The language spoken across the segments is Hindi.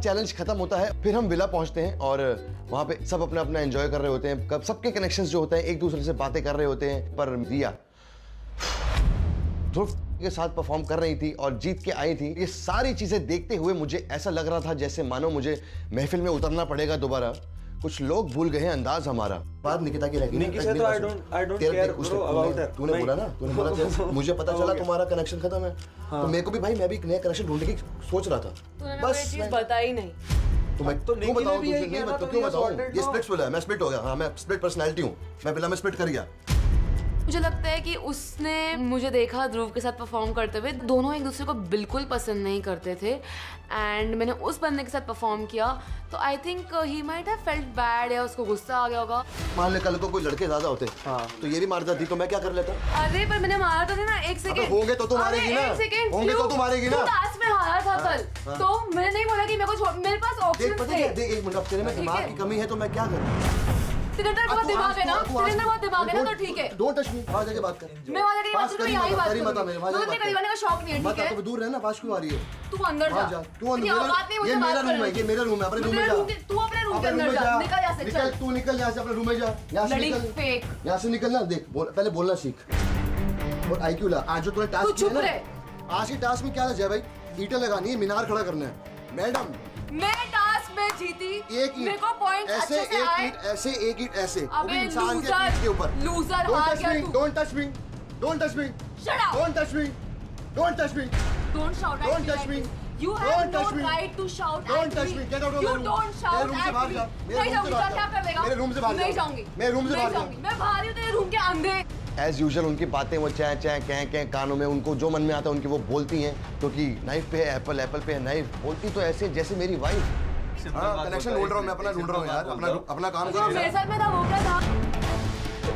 चैलेंज खत्म होता है, फिर हम विला पहुँचते हैं और वहाँ पे सब अपना अपना एंजॉय कर रहे होते हैं। कब सबके कनेक्शन जो होते हैं, एक दूसरे से बातें कर रहे होते हैं, पर रिया के साथ परफॉर्म कर रही थी और जीत के आई थी। ये सारी चीज़ें देखते हुए मुझे ऐसा लग रहा था जैसे मानो मुझे महफिल में उतरना पड़ेगा दोबारा। कुछ लोग भूल गए हैं अंदाज हमारा। बात निकिता की रहेगी निकिता तो I don't- I don't care, bro, about her. तूने बोला ना तूने बोला जैसे मुझे पता चला तुम्हारा कनेक्शन खत्म है। हाँ। तो मेरे को भी भाई मैं भी एक नया कनेक्शन ढूँढने की सोच रहा था। बस चीज़ बताई नहीं। तो मैं तो क्यों बताऊँ तुझे? नहीं मैं तो क्यों बताऊँ? ये। स्प्लिट बोला है मैं स्प्लिट हो गया। हाँ मैं स्प्लिट पर्सनालिटी हूँ। मैं बिना मैं स्प्लिट कर गया। मुझे लगता है कि उसने मुझे देखा ध्रुव के साथ परफॉर्म करते हुए। दोनों एक दूसरे को बिल्कुल पसंद नहीं करते थे। एंड मैंने उस बंदे के साथ परफॉर्म किया। तो I think he might have felt bad या उसको गुस्सा आ गया होगा। मान ले कल को कोई लड़के ज़्यादा होते हाँ। तो ये भी मार जाती तो मैं क्या कर लेता? अरे पर मैंने मारा तो था ना एक सेकंड होंगे तो तू मारेगी ना। एक सेकंड होंगे तो तू मारेगी ना। टास्क में हारा था कल। हाँ। तो मैंने नहीं बोला कि मेरे को मेरे पास ऑप्शन थे। है देख एक मिनट अब तेरे में दिमाग की कमी है तो मैं क्या करूँ? अंदर बहुत दिमाग है ना? अंदर बहुत दिमाग है ना? तो ठीक है। डोंट टच मी वहाँ जाके बात कर। मैं वहाँ जाके बात करूँगी करी बात करी मत मेरे, वहाँ जाके करीब आने का शौक नहीं है ठीक है? तो दूर रहना पास क्यों आ रही है? तू अंदर जा। जा तू अंदर नहीं ये मेरा रूम है ये मेरा रूम है अपने रूम में जा। तू अपने रूम के अंदर जा। निकल यहाँ से निकल चल। तू निकल यहाँ से अपने रूम में जा। यहाँ से निकल। फेक। यहाँ से निकलना देख पहले बोलना सीख। और आईक्यू ला? आज जो तूने टास्क किया ना आज के टास्क में क्या है भाई? ईंटें लगानी है मीनार खड़ा करना है। मैडम। मैं टास्क में जीती एक मेरे को पॉइंट ऐसे अच्छे से एक आए ऐसे एक ऐसे अबे इंसान के पीठ के ऊपर डोंट हार गया तू। Don't touch me don't touch me Shut up. Don't touch me don't touch me Don't shout Don't at me touch like me. this. You Don't have no touch me. right to shout Don't at me. me. Get out of You don't shout room से at बाहर me. जा। मेरे नहीं रूम से जाऊँगी बाहर क्या जा। कर लेगा मेरे रूम से बाहर नहीं जाऊँगी मेरे रूम से बाहर। जाऊँगी मैं बाहर ही तेरे रूम के अंदर एज यूजल उनकी बातें वो चै चै कह कह कानों में उनको जो मन में आता है उनकी वो बोलती हैं क्योंकि नाइफ पे है एप्पल एप्पल पे है नाइफ बोलती तो ऐसे जैसे मेरी वाइफ कनेक्शन ढूंढ रहा हूँ मैं अपना ढूंढ रहा हूँ यार अपना अपना काम जो मेरे कर। साथ में था वो क्या था?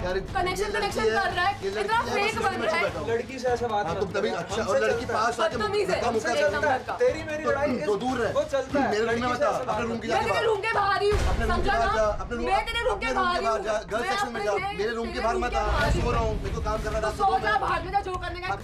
कनेक्शन कनेक्शन कर रहा है। इतना फेक बन रहा है। लड़की से ऐसे बात हाँ तुम तभी अच्छा और लड़की पास आके मुक्का है। तेरी मेरी लड़ाई तो दूर रहे। वो चलता है। मेरे रूम में मत आ, अपने रूम की मत मैं तेरे रूम के बाहर ही हूँ समझा ना? अपने रूम मैं तेरे रूम के बाहर ही हूँ। जा गर्ल्स सेक्शन में जा मेरे रूम के बाहर मत आ मैं सो रहा हूँ मेरे को काम करना तो रात सो जा बाहर में जा जो करने का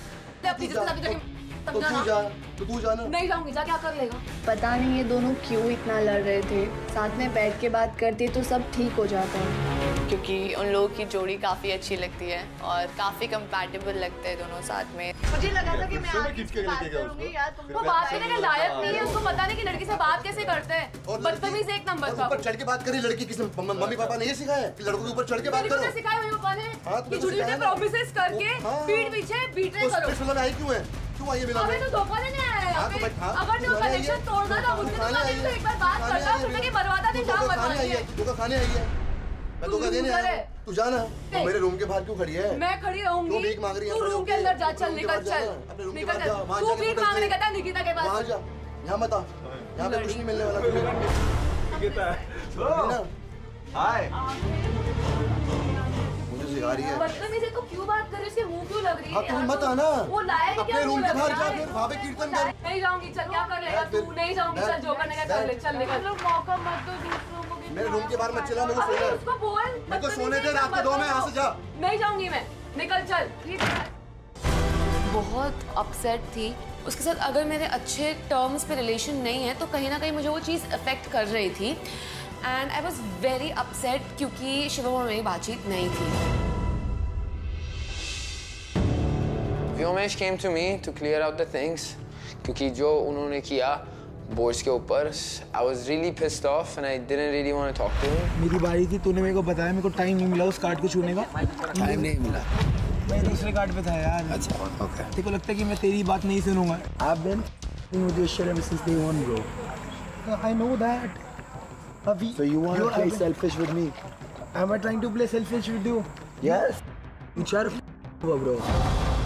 अपनी तू जा, तो तू जा तो तू जा ना नहीं जाऊँगी जा क्या कर लेगा? पता नहीं ये दोनों क्यों इतना लड़ रहे थे। साथ में बैठ के बात करते तो सब ठीक हो जाता। है क्योंकि उन लोगों की जोड़ी काफ़ी अच्छी लगती है और काफ़ी कंपैटिबल लगते हैं दोनों साथ में। मुझे लगा था कि मैं आज बात करूँगी यार तुम वो बात करने के लायक नहीं है उसको पता नहीं कि लड़की से बात कैसे करते हैं। बदतमीज एक नंबर का। ऊपर चढ़ के बात करी लड़की किसी मम्मी पापा ने ये सिखाया है कि लड़कों के ऊपर चढ़ के बात करो। तो सिखाया मेरे पापा ने हाँ, कि तुमने झूठे सिखाया झूठे करके हाँ। पीठ पीछे बीटे तो करो। क्यों है? क्यों आई है मिला अबे तो धोखा देने आया है हाँ, यहाँ तो अगर तू तू कनेक्शन तोड़ना था मुझसे तो मैं है। एक बार बात करता है। कि मरवाता नहीं तू जाम धोखा आई है तू धोखा खाने आई है। मैं धोखा देने आया तू जाना तू मेरे रूम के बाहर क्यों खड़ी है? मैं खड़ी रहूँगी। तू भीख मांग रही है तू रूम के अंदर जा चल निकल चल। निकल जा, चल। वहाँ तू भीख मांगने का था निकिता के वहाँ पास जा यहाँ मत आ। यहाँ पे कुछ नहीं मिलने वाला। तुझे ना हाय। सिखा रही है। बदतमीजी से क्यों बात कर रही है? उसके मुँह क्यों लग रही हाँ, है तुम मत आना। वो अपने रूम के बाहर जा, फिर वहाँ पे कीर्तन कर। नहीं जाऊँगी। चल क्या कर लेगा तू नहीं जाऊँगी। चल जो करने का कर ले। चल निकल। मौका मत दो दूसरों को मेरे रूम के बाहर मत चला मेरे को अबे उसको बोल। मेरे को सोने दे रात के दो में यहाँ से जा। नहीं जाऊँगी मैं। निकल चल। बहुत अपसेट थी। उसके साथ अगर मेरे अच्छे टर्म्स पे रिलेशन नहीं है तो कहीं ना कहीं मुझे वो चीज़ अफेक्ट कर रही थी। And I was very upset क्योंकि शिवम और मेरी बातचीत नहीं थी। Vyomesh came to me to clear out the things क्योंकि जो उन्होंने किया बोर्ड्स के ऊपर I was really pissed off and I didn't really want to talk to him मेरी बारी थी तूने मेरे को बताया मेरे को टाइम नहीं मिला उस कार्ड को छूने का टाइम नहीं मिला मैं दूसरे कार्ड पे था यार अच्छा ओके तेरे को लगता है कि मैं तेरी बात नहीं सुनूँगा I've been with your shit ever since day one, bro. I know that अभी So you want to play self selfish with me? am I trying to play selfish with you Yes. You over, bro.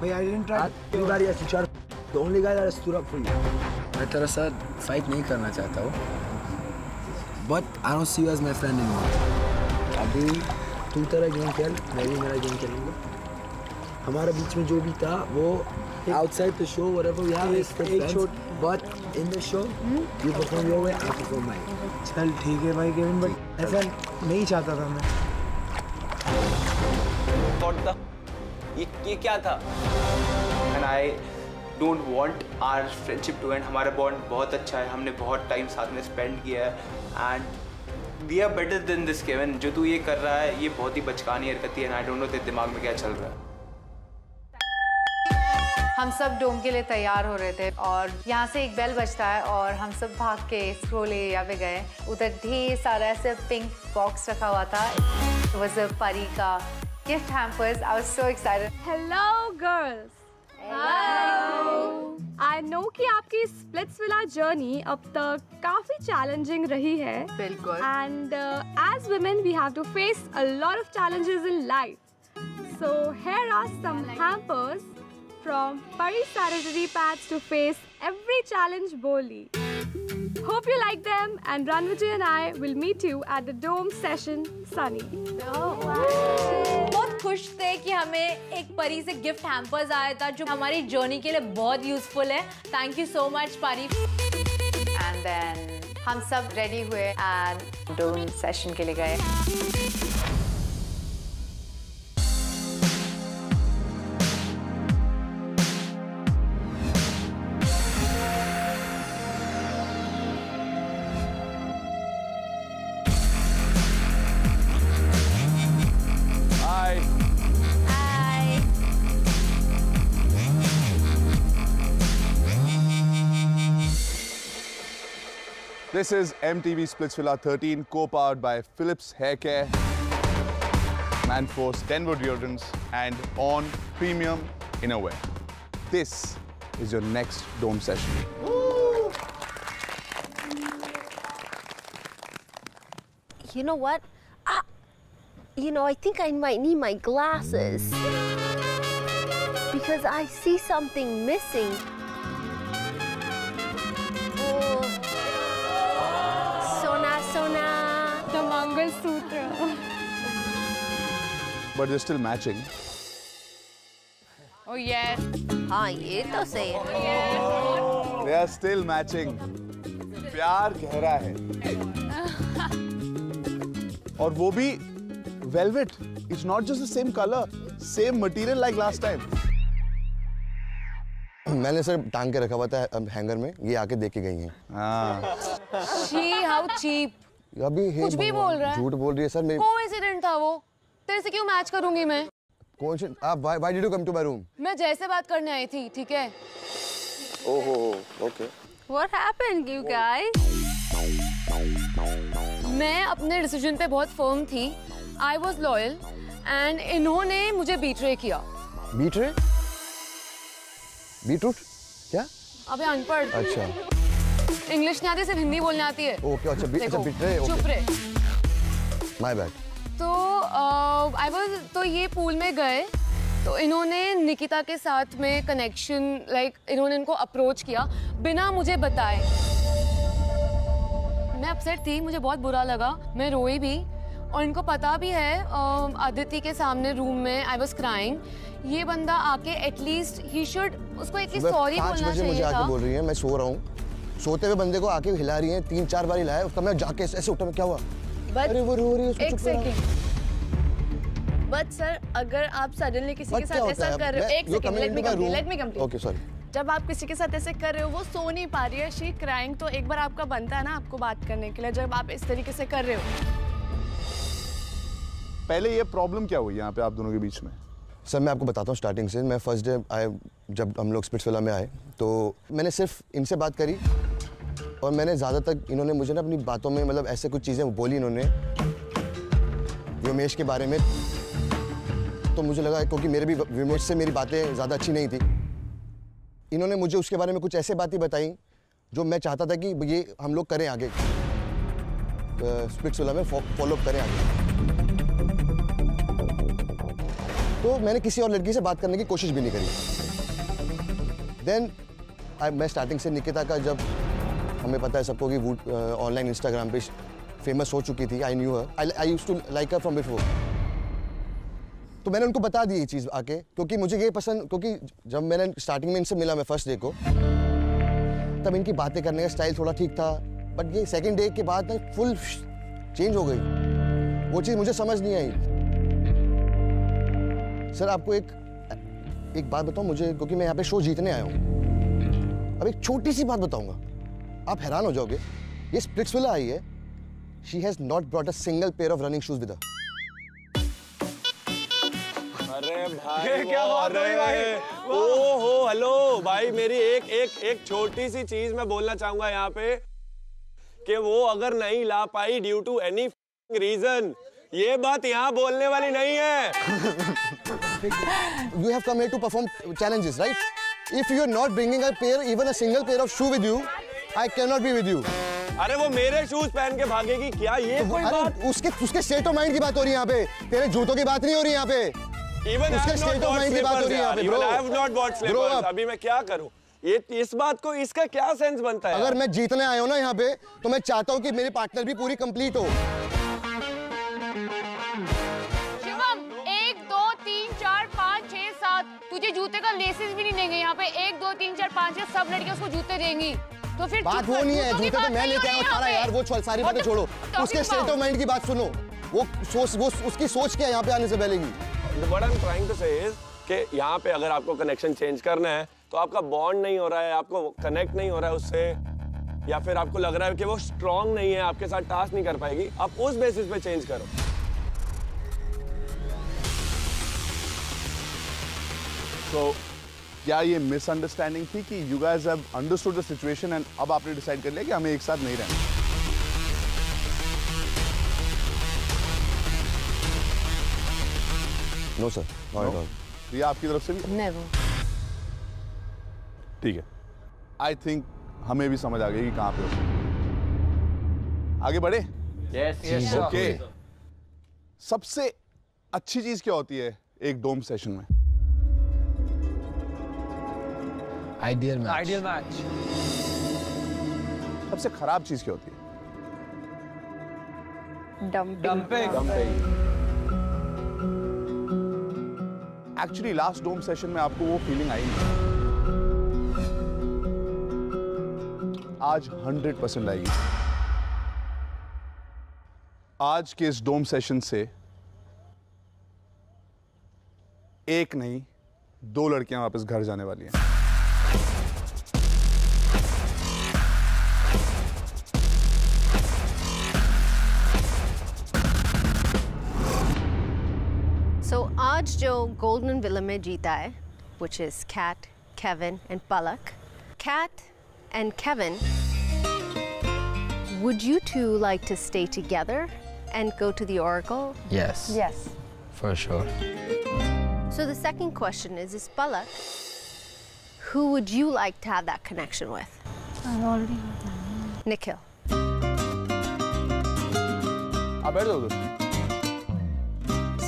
भाई I didn't try Everybody has to to f The only guy that stood up for you. मैं तेरे साथ फाइट नहीं करना चाहता हूँ but I don't see you as my friend anymore अभी तू तेरा गेम खेल मैं भी मेरा गेम खेलूँगा हमारे बीच में जो भी था वो outside the show whatever we have is एक shot- but in the show you perform your way I perform mine चल ठीक है भाई केविन बट ऐसा नहीं चाहता था मैं ये ये क्या था? And I don't want our friendship to end हमारा बॉन्ड बहुत अच्छा है. हमने बहुत टाइम साथ में स्पेंड किया है. And we are better than this Kevin जो तू ये कर रहा है, ये बहुत ही बचकानी हरकत है एंड आई डोंट नो तेरे दिमाग में क्या चल रहा है. हम सब डोम के लिए तैयार हो रहे थे और यहाँ से एक बेल बजता है और हम सब भाग के स्क्रोल एरिया पे गए. उधर ढेर सारा ऐसे पिंक बॉक्स रखा हुआ था. वॉज़ परी का gift hampers I was so excited hello girls I know कि आपकी स्प्लिट्स विला जर्नी अब तक काफी चैलेंजिंग रही है बिल्कुल and as women we have to face a lot of challenges in life so here are some hampers from Pari sanitary pads to face every challenge boldly Hope you like them and Ranvijay and I will meet you at the dome session sunny. बहुत खुश थे कि हमें एक परी से गिफ्ट हैम्पर्स आया था जो हमारी जर्नी के लिए बहुत यूजफुल है। Thank you so much Pari and then हम सब रेडी हुए एंड डोम सेशन के लिए गए। This is MTV Splitsvilla 13, co-powered by Philips Hair Care, Manforce Denver Deodorants, and On Premium Innerwear. This is your next dome session. You know what? Ah, you know, I think I might need my glasses. Because I see something missing. But they're still matching. Oh yes. हाँ ये तो सही है They are still matching. प्यार गहरा है और वो भी velvet. It's not just the same color, same material like last time. मैंने सर टांग के रखा हुआ था अब हैंगर में ये आके देख के गई हैं हाँ शी हाउ चीप अभी कुछ भी बोल रहा है झूठ बोल रही है सर मेरी कोइंसिडेंट था वो तेरे से क्यों मैच करूँगी मैं? कौन से आप why why did you come to my room मैं जैसे बात करने आई थी ठीक है? ओहो okay What happened, you guys? मैं अपने डिसीज़न पे बहुत फर्म थी। आई वॉज़ लॉयल एंड इन्होंने मुझे बीट्रे किया। बीटरे बीटरूट क्या? अबे अनपढ़। अच्छा। इंग्लिश नहीं आती सिर्फ़ हिंदी बोलने आती है। ओके अच्छा बी- अच्छा चुप रहे। माय बैड तो आई वाज तो ये पूल में गए तो इन्होंने निकिता के साथ में कनेक्शन लाइक इन्होंने इनको अप्रोच किया बिना मुझे बताए। मैं अपसेट थी मुझे बहुत बुरा लगा मैं रोई भी। और इनको पता भी है अदिति के सामने रूम में आई वॉज़ क्राइंग ये बंदा आके एटलीस्ट ही शुड उसको एटलीस्ट सॉरी बोलना बजे मुझे आके था। बोल रही है मैं सो रहा हूँ। सोते हुए बंदे को आके हिला रही है तीन चार बार हिलाया उसका मैं जाके ऐसे उठा क्या हुआ? अरे वो रो रही है उसको एक सेकंड बट सर अगर आप सडनली किसी के साथ ऐसा कर रहे हो एक second let me complete let me complete Okay, sorry. जब आप किसी के साथ ऐसे कर रहे हो वो सो नहीं पा रही है शी क्राइंग तो एक बार आपका बनता है ना आपको बात करने के लिए जब आप इस तरीके से कर रहे हो। पहले ये प्रॉब्लम क्या हुई यहाँ पे आप दोनों के बीच में? सर मैं आपको बताता हूँ स्टार्टिंग से। मैं फ़र्स्ट डे आए जब हम लोग स्पिट्सविला में आए तो मैंने सिर्फ़ इनसे बात करी। और मैंने ज़्यादा तक इन्होंने मुझे ना अपनी बातों में मतलब ऐसे कुछ चीज़ें बोली इन्होंने व्योमेश के बारे में। तो मुझे लगा क्योंकि मेरे भी व्योमेश से मेरी बातें ज़्यादा अच्छी नहीं थी। इन्होंने मुझे उसके बारे में कुछ ऐसे बातें बताई जो मैं चाहता था कि ये हम लोग करें आगे। स्पिट्सविला में फॉलो करें आगे। तो मैंने किसी और लड़की से बात करने की कोशिश भी नहीं करी। देन मैं स्टार्टिंग से निकिता का जब हमें पता है सबको कि वो ऑनलाइन इंस्टाग्राम पे फ़ेमस हो चुकी थी I knew her I used to like her from before तो मैंने उनको बता दी ये चीज़ आके, क्योंकि मुझे ये पसंद, क्योंकि जब मैंने स्टार्टिंग में इनसे मिला मैं फ़र्स्ट डे को, तब इनकी बातें करने का स्टाइल थोड़ा ठीक था बट ये सेकेंड डे के बाद ना फुल चेंज हो गई। वो चीज़ मुझे समझ नहीं आई। सर, आपको एक एक बात बताऊँ, मुझे, क्योंकि मैं यहाँ पे शो जीतने आया हूँ। अब एक छोटी सी बात बताऊँगा। आप हैरान हो जाओगे। ये स्प्लिट्सविला आई है। She has not brought a single pair of running shoes with her अरे भाई ये क्या बात हुई अरे, भाई? ओ हो हेलो भाई मेरी एक एक एक छोटी सी चीज़ मैं बोलना चाहूँगा यहाँ पे कि वो अगर नहीं ला पाई ड्यू टू एनी रीजन ये बात यहाँ बोलने वाली नहीं है। You have come here to perform challenges, right? If you are not bringing a pair, even a single pair of shoe with I cannot be with you. अरे वो मेरे शूज़ पहन के भागेगी क्या ये तो कोई बात? उसके उसके स्टेट ऑफ़ माइंड की बात हो रही है यहाँ पे। तेरे जूतों की बात नहीं हो रही यहाँ पे। I उसके स्टेट ऑफ़ माइंड की बात हो रही है यहाँ पे bro I have not bought slippers. अभी मैं क्या करूँ? ये इस बात को इसका क्या सेंस बनता है अगर मैं जीतने आया हूँ ना यहाँ पे तो मैं चाहता हूँ कि मेरी पार्टनर भी पूरी कंप्लीट हो। शिवम एक दो तीन चार पाँच छह सात। तुझे जूते का लेसेस भी नहीं देंगे यहाँ पे। एक दो तीन चार पाँच छह सब लड़कियाँ उसको जूते देंगी। तो फिर बात वो नहीं है जूतों जूते तो मैं लेके आया हूँ सारा यार वो छोड़ सारी बातें छोड़ो। उसके स्टेट ऑफ़ माइंड की बात सुनो। वो सोच वो उसकी सोच क्या है यहाँ पे आने से पहले की? यहाँ पे अगर आपको कनेक्शन चेंज करना है तो आपका बॉन्ड नहीं हो रहा है आपको कनेक्ट नहीं हो रहा है उससे या फिर आपको लग रहा है कि वो स्ट्रांग नहीं है आपके साथ टास्क नहीं कर पाएगी आप उस बेसिस पे चेंज करो। तो क्या ये मिसअंडरस्टैंडिंग थी कि you guys have understood the situation and अब आपने डिसाइड कर लिया कि हमें एक साथ नहीं रहना? No sir not at all ये आपकी तरफ़ से भी? नेवर ठीक है। आई थिंक हमें भी समझ आ गई कि कहाँ पे हो। आगे बढ़े? Yes, yes, sir. ओके सबसे अच्छी चीज़ क्या होती है एक डोम सेशन में? Ideal match Ideal match. सबसे खराब चीज़ क्या होती है? Dumping actually last dome session में आपको वो फीलिंग आई आज 100 परसेंट आएगी आज के इस डोम सेशन से एक नहीं दो लड़कियाँ वापस घर जाने वाली हैं। आज जो गोल्डन विला में जीता है which is Kat, Kevin and Palak. Kat and Kevin, would you two like to stay together and go to the Oracle? Yes. Yes. For sure. So the second question is, is Palak, who would you like to have that connection with? I already Nikhil. आप बैठ जाओ उधर।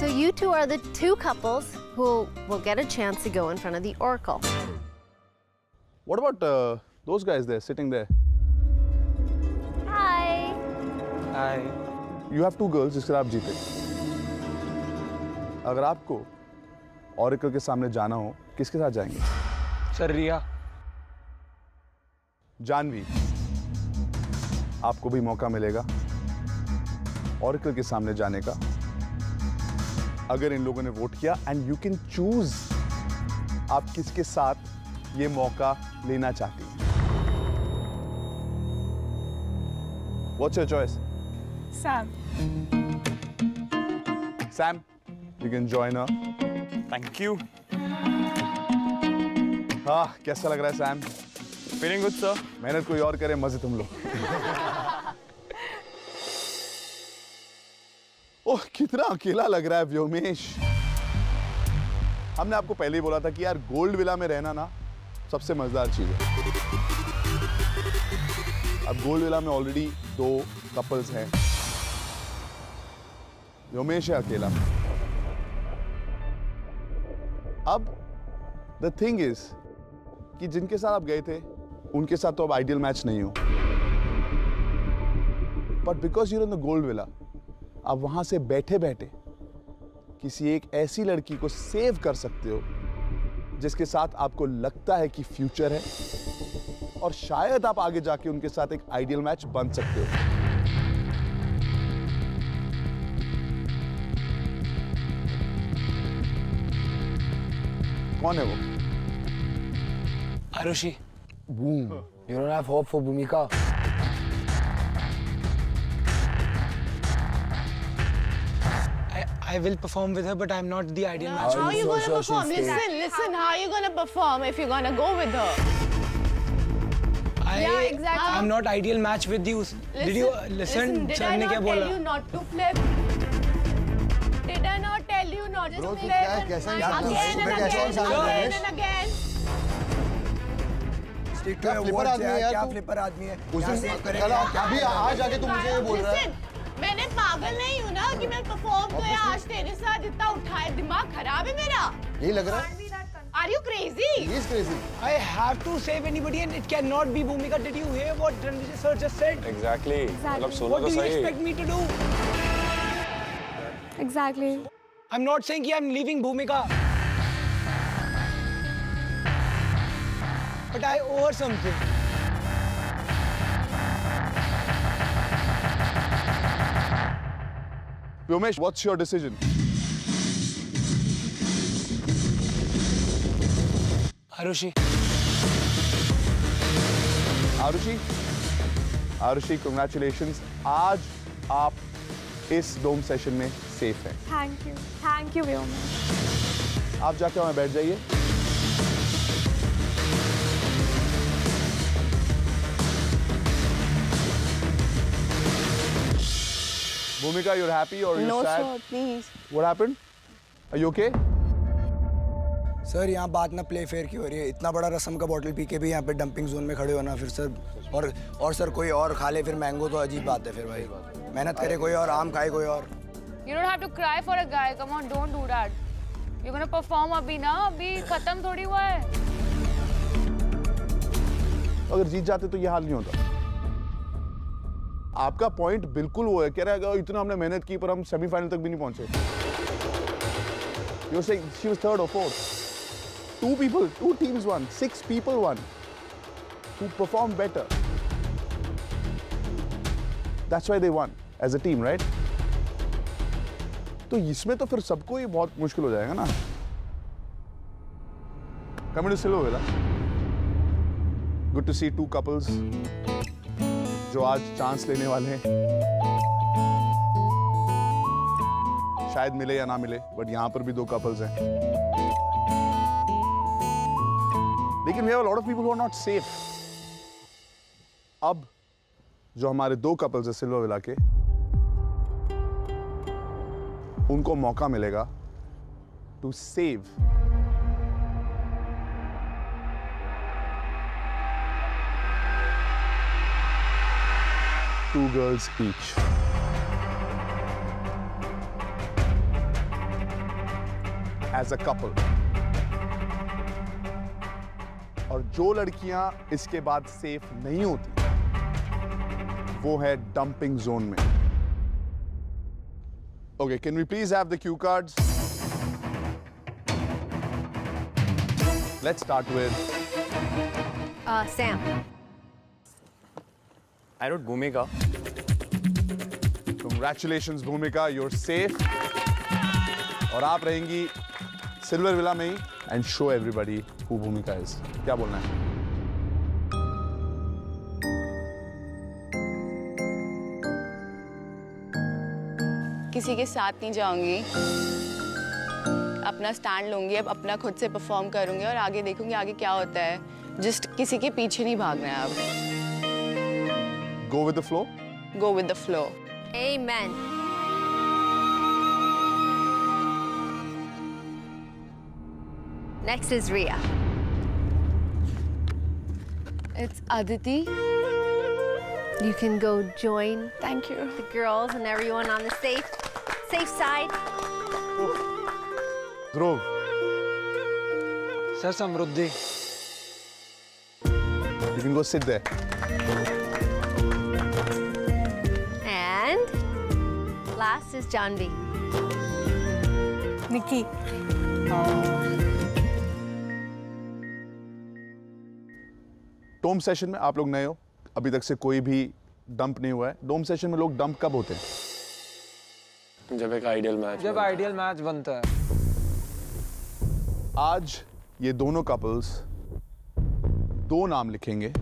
So you two are the two couples who will get a chance to go in front of the Oracle. What about uh, those guys there sitting there? Hi. Hi. You have two girls जिसके आप जीते अगर आपको ऑरिकल के सामने जाना हो किसके साथ जाएँगे सर रिया जानवी आपको भी मौका मिलेगा ऑरिकल के सामने जाने का अगर इन लोगों ने वोट किया एंड यू कैन चूज़ आप किसके साथ ये मौका लेना चाहती हैं What's your choice? Sam. Sam, you can join her. Thank you. हाँ कैसा लग रहा है सैम फीलिंग good, sir. मेहनत कोई और करे मज़े तुम लोग ओह, कितना अकेला लग रहा है व्योमेश। हमने आपको पहले ही बोला था कि यार, गोल्ड विला में रहना ना, सबसे मज़ेदार चीज़ है। अब गोल्ड विला में ऑलरेडी दो कपल्स हैं। व्योमेश है अकेला। अब द थिंग इज़ कि जिनके साथ आप गए थे, उनके साथ तो अब आइडियल मैच नहीं हो। But because you're in the gold villa आप वहाँ से बैठे बैठे किसी एक ऐसी लड़की को सेव कर सकते हो जिसके साथ आपको लगता है कि फ्यूचर है और शायद आप आगे जाके उनके साथ एक आइडियल मैच बन सकते हो कौन है वो Arushi boom. You don't have hope for Bhumika. I, will perform with her, but I'm not the ideal no. match. How are you gonna perform? Listen, listen. How are you gonna perform if you're gonna go with her? I, Yeah, exactly. I'm not ideal match with you. Listen, Did you uh, listen? listen Did sir I not tell बोला? you not to flip? Did I not tell you not to flip? तू है? है? Again and again, है, again and again. क्या words आदमी है तू? है? उस दिन कल क्या अभी? आज आके तू मुझे ये बोल रहा है पागल नहीं हूँ ना कि मैं परफॉर्म तो या आज तेरे साथ इतना उठाए दिमाग खराब है मेरा यही लग रहा है Are you crazy? He is crazy. I have to save anybody, and it cannot be Bhumika. Did you hear what Ranjit sir just said? Exactly. मतलब सुनो What तो do you सही expect me to do? Exactly. I'm not saying कि I'm leaving Bhumika. But I owe her something. Vyomesh, what's your decision? Arushi. Arushi Arushi congratulations आज आप इस डोम सेशन में सेफ़ हैं Thank you. Thank you, Vyoma. आप जाके वहाँ बैठ जाइए Bhumika, you're happy or you're No, sad? No, sir, please. What happened? Are you okay? Sir यहाँ बात ना प्ले फेयर की हो रही है इतना बड़ा रसम का बॉटल पी के भी यहाँ पे डंपिंग जोन में खड़े होना फिर सर और और सर कोई और खा ले फिर मैंगो तो अजीब बात है फिर भाई मेहनत करे कोई और आम खाए कोई और You don't have to cry for a guy. Come on, don't do that. You're gonna perform अभी ना अभी खत्म थोड़ी हुआ है अगर जीत जाते तो ये हाल नहीं होता आपका पॉइंट बिल्कुल वो है, कह रहा है इतना हमने मेहनत की, पर हम सेमीफाइनल तक भी नहीं पहुँचे. You say she was third और fourth two people two teams one six people one who perform better that's why they won as a team right तो इसमें तो फिर सबको ही बहुत मुश्किल हो जाएगा ना। कमेंट सिलो वेला good to see two couples. जो आज चांस लेने वाले हैं। शायद मिले या ना मिले बट यहाँ पर भी दो कपल्स हैं। लेकिन we lot of people are not safe अब जो हमारे दो कपल्स हैं सिल्वर विला के, उनको मौका मिलेगा to save two girls each. As a couple. और जो लड़कियाँ इसके बाद सेफ़ नहीं होती वो है डंपिंग जोन में okay can we please have the cue cards let's start with Uh, Sam. I wrote Bhumika. Congratulations, Bhumika. You're safe. और आप रहेंगी सिल्वर विला में ही and show everybody who Bhumika is क्या बोलना है किसी के साथ नहीं जाऊँगी अपना स्टैंड लूँगी अब अपना खुद से परफॉर्म करूँगी और आगे देखूँगी आगे क्या होता है जस्ट किसी के पीछे नहीं भागना है अब Go with the flow? Go with the flow. Amen. Next is Ria. It's Aditi. You can go join. Thank you. The girls and everyone on the safe, safe side. Dhruv. Sir Samruddhi. You can go sit there. Last is Janvi. Nikki. Dome session में आप लोग नए हो? अभी तक से कोई भी डंप नहीं हुआ है। डोम सेशन में लोग डंप कब होते हैं? जब एक आइडियल मैच जब आइडियल मैच बनता है। आज ये दोनों कपल्स दो नाम लिखेंगे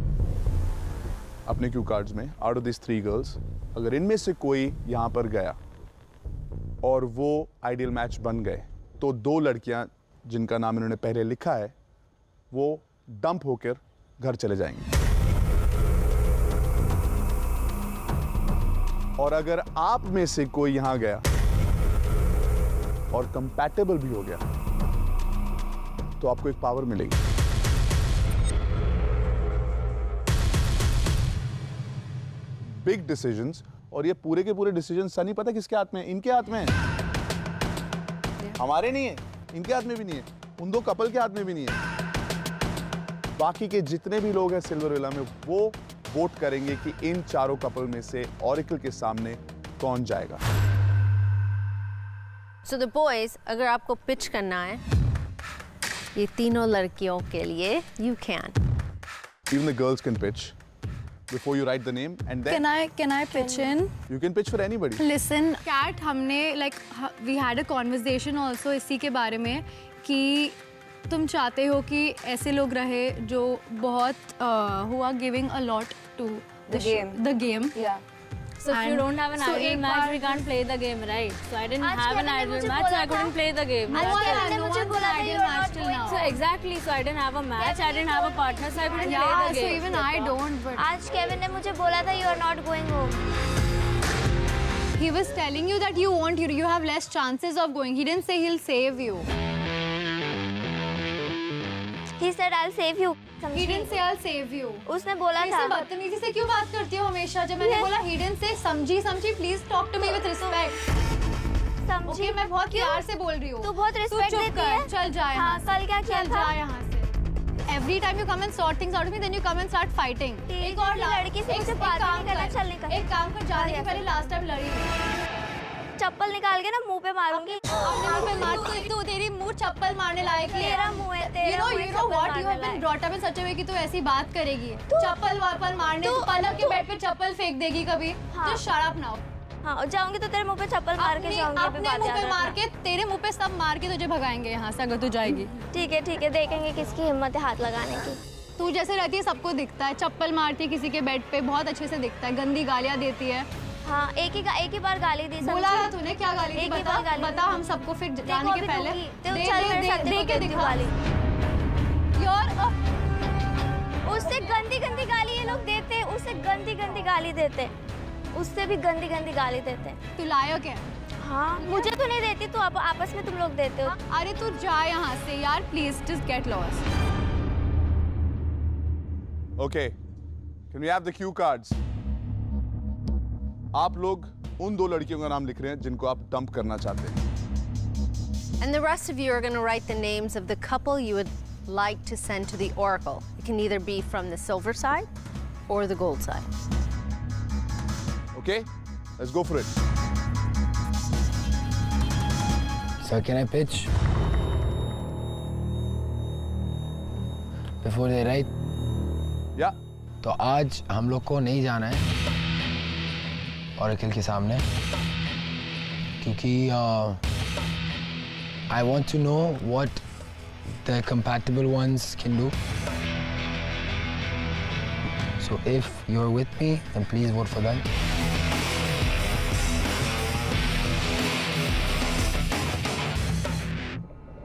अपने क्यू कार्ड्स में out of this three girls अगर इनमें से कोई यहाँ पर गया और वो आइडियल मैच बन गए। तो दो लड़कियाँ जिनका नाम इन्होंने पहले लिखा है, वो डंप होकर घर चले जाएँगे। और अगर आप में से कोई यहाँ गया और कंपैटिबल भी हो गया तो आपको एक पावर मिलेगी। बिग डिसीजंस और ये पूरे के पूरे डिसीज़न सनी पता किसके हाथ में इनके हाथ में है। हमारे नहीं है इनके हाथ में भी नहीं है उन दो कपल के हाथ में भी नहीं है। बाकी के जितने भी लोग हैं सिल्वर विला में वो वोट करेंगे कि इन चारों कपल में से ऑरिकल के सामने कौन जाएगा। सो द बॉयज़ अगर आपको पिच करना है ये तीनों लड़कियों के लिए you can Even the girls can pitch. Before you write the name and then Can I can I pitch in? you can pitch for anybody. Listen, Cat, humne like we had a conversation also इसी के बारे में कि तुम चाहते हो कि ऐसे लोग रहे जो बहुत uh, who are giving a lot to The sh- game. the game. Yeah. So if you And don't have an so ideal एक match, bar- we can't play the game, right? So I didn't आज have Kevin an ने ideal मुझे match, so बोला I couldn't था- play the game. आज That's Kevin why. ने No मुझे one's बोला an था ideal you are match not till going now. to- So exactly, so I didn't have a match, I didn't have a partner, so I couldn't Yeah, play the so game. even I don't, but- आज केविन ने मुझे बोला था you are not going home. He was telling you that you won't, you, you have less chances of going. He didn't say he'll save you. He said I'll save you. He didn't say I'll save you. उसने बोला था बदतमीजी से क्यों बात करती हो हमेशा जब मैंने Yes. बोला he didn't say समझी समझी please talk to me with respect समझी ओके मैं बहुत प्यार से बोल रही हूँ तू बहुत respect चुप देती कर, है। चल जा हाँ, कल क्या किया चल था? जा यहाँ से Every time you come and sort things out of me, then you come and start fighting. एक और लड़की से मुझे बात नहीं करना, कर, चल निकल। एक काम कर जाने के हाँ, पहले लास्ट टाइम लड़ी चप्पल निकाल के ना मुँह पे मारूँगी। अपने मुँह पे मार तू तू तेरी मुँह चप्पल मारने लायक है तेरा मुँह है, तेरा है कि तू ऐसी बात करेगी। चप्पल वापल मारने तू पलक के बेड पे चप्पल फेंक देगी कभी। तो शट अप नाउ हाँ और जाऊँगी तो तेरे मुँह पे चप्पल मार के जाऊँगी अपने मुँह पे मार के तेरे मुँह पे सब मार के तुझे भगाएँगे यहाँ से अगर तू जाएगी। ठीक है ठीक है देखेंगे किसकी हिम्मत है हाथ लगाने की। तू जैसे रहती है सबको दिखता है। चप्पल मारती है किसी के बेड पे बहुत अच्छे से दिखता है गंदी गालियाँ देती है। हाँ एक ही एक ही बार गाली दी बोला? ना तूने क्या गाली दी? एक ही बता गाली बता हम सबको फिर जाने के पहले। तो दे चल दे दे साथ दे देखो के दिखा। गाली यार उससे गंदी गंदी गाली ये लोग देते हैं उससे गंदी गंदी गाली देते। हैं उससे भी गंदी गंदी गाली देते। हैं तू लायक है हाँ मुझे तो नहीं देती तू आप, आपस में तुम लोग देते हो। अरे तू जा यहाँ से यार please just get lost Okay, can we have the cue cards? आप लोग उन दो लड़कियों का नाम लिख रहे हैं जिनको आप डंप करना चाहते हैं And the rest of you are going to write the names of the couple you would like to send to the oracle. It can either be from the silver side or the gold side. Okay, let's go for it. Sir, can I pitch? Before they write? Yeah. तो आज हम लोग को नहीं जाना है ऑरेकल के सामने क्योंकि I want to know what the compatible ones can do. So if you're with me, then please vote for them.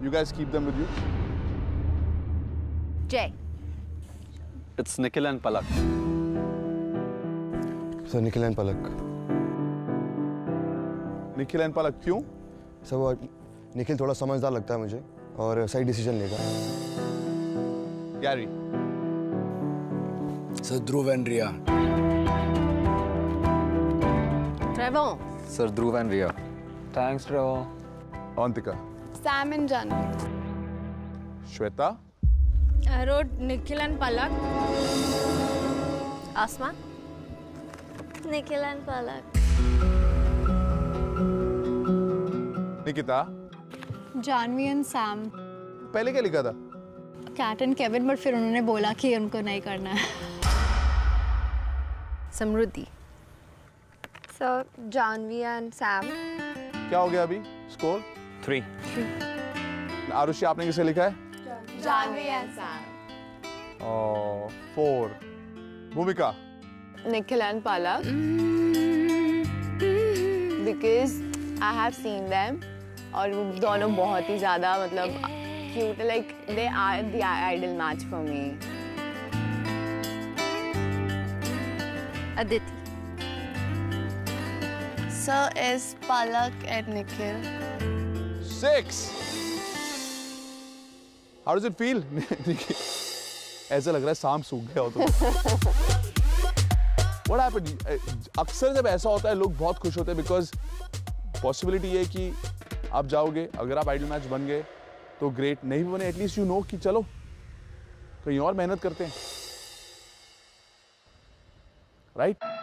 You guys keep them with you. Jay. It's Nikhil and Palak. Sir Nikhil and Palak Nikhil and Palak क्यों? सब निखिल थोड़ा समझदार लगता है मुझे और सही डिसीज़न लेगा। Sir Dhruv and Riya. Thanks Trevor Antika. Sam and जन श्वेता। uh, रोड निखिल एंड पलक। आसमान Nikhil and Palak. Nikita Janvi and Sam पहले क्या लिखा था कैट एंड केविन बट फिर उन्होंने बोला कि उनको नहीं करना है Samruddhi. So, Janvi and Sam. क्या हो गया अभी स्कोर Three. आरुषि आपने किसे लिखा है Janvi and Sam. और for Bhumika Nikhil and Palak. Because I have seen them और वो दोनों बहुत ही ज़्यादा मतलब cute like they are the ideal match for me. Aditi. So is Palak and Nikhil. Six. How does it feel? ऐसा लग रहा है सांप सूख गया हो तो Happened? अक्सर जब ऐसा होता है लोग बहुत खुश होते हैं बिकॉज़ पॉसिबिलिटी ये है कि आप जाओगे अगर आप आइडल मैच बन गए तो ग्रेट नहीं भी बने एटलीस्ट यू नो कि चलो कहीं और मेहनत करते हैं राइट right?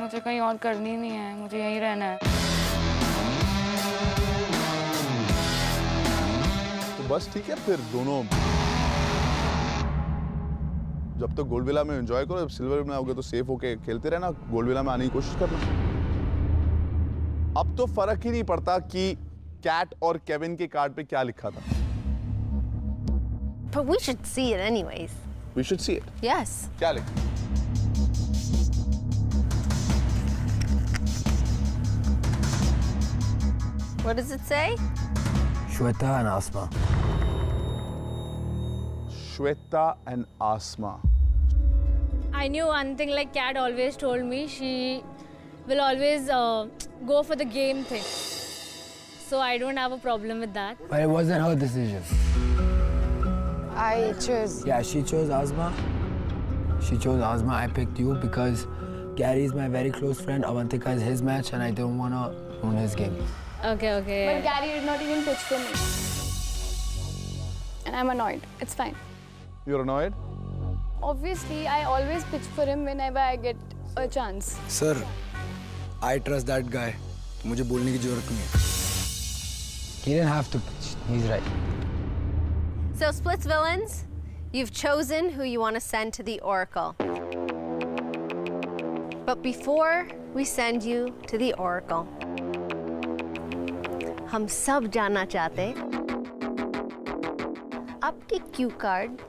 मुझे कहीं और करनी नहीं है मुझे यहीं रहना है तो बस ठीक है फिर दोनों जब तक गोल्ड विला में एंजॉय करो जब सिल्वर में आओगे तो सेफ़ होके खेलते रहना गोल्ड विला में आने की कोशिश करना अब तो फ़र्क ही नहीं पड़ता कि कैट और केविन के कार्ड पे क्या लिखा था But we should see it anyways. We should see it Yes. क्या लिखा What does it say? Shweta and Asma. Shweta and Asma I knew one thing like Kat always told me she will always uh, go for the game thing. So I don't have a problem with that. But it wasn't her decision. I chose. Yeah, she chose Asma. She chose Asma. I picked you because Gary is my very close friend. Avantika is his match, and I don't want to ruin his game. Okay, okay. But Gary did not even pitch for me. And I'm annoyed. It's fine. You're annoyed? Obviously, I always pitch for him whenever I get a chance. Sir, I trust that guy. मुझे बोलने की जरूरत नहीं है. He didn't have to pitch. He's right. So, Splits Villains, you've chosen who you want to send to the Oracle. But before we send you to the Oracle, हम सब जानना चाहते आपके क्यू कार्ड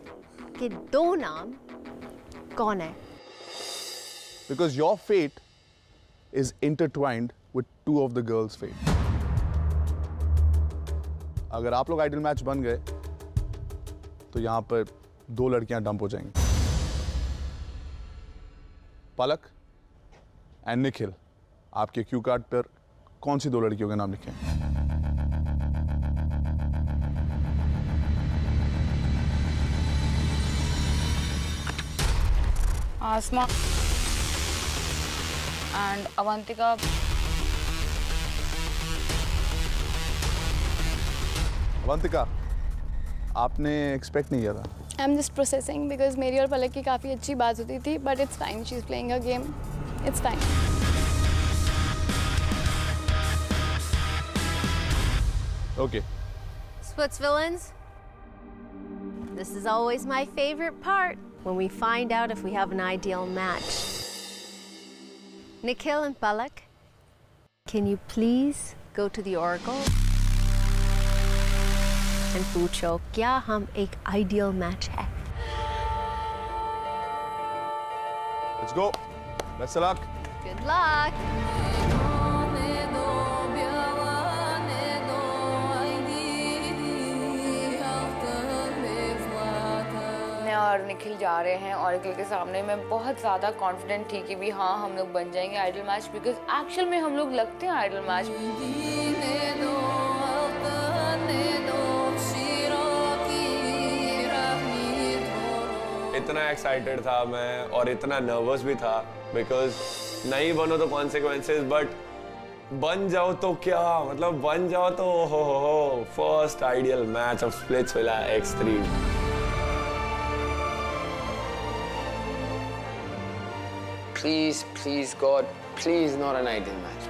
के दो नाम कौन है? Because your fate is intertwined with two of the girls fate अगर आप लोग आइडल मैच बन गए तो यहाँ पर दो लड़कियाँ डंप हो जाएँगी। पलक एंड निखिल, आपके क्यू कार्ड पर कौन सी दो लड़कियों के नाम लिखे हैं? आसमा एंड अवंतिका अवंतिका आपने एक्सपेक्ट नहीं किया था I'm just processing because मेरी और पलक की काफ़ी अच्छी बात होती थी but it's fine. She's playing her game. It's fine. Okay Splits Villains, this is always my favorite part when we find out if we have an ideal match. Nikhil and Palak, can you please go to the oracle and pucho kya hum ek ideal match hai? Let's go. Best of luck. Good luck. और निखिल जा रहे हैं ऑरिकल के सामने। मैं बहुत ज़्यादा कॉन्फिडेंट थी कि भी हाँ हम लोग बन जाएँगे आइडल मैच बिकॉज़ एक्चुअल में हम लोग लगते हैं आइडल मैच इतना एक्साइटेड था मैं और इतना नर्वस भी था बिकॉज़ नहीं बनो तो कॉन्सिक्वेंसेस बट बन जाओ तो क्या? मतलब बन जाओ तो हो हो हो first ideal match of Splitsvilla X three Please, please, God, please not an ideal match.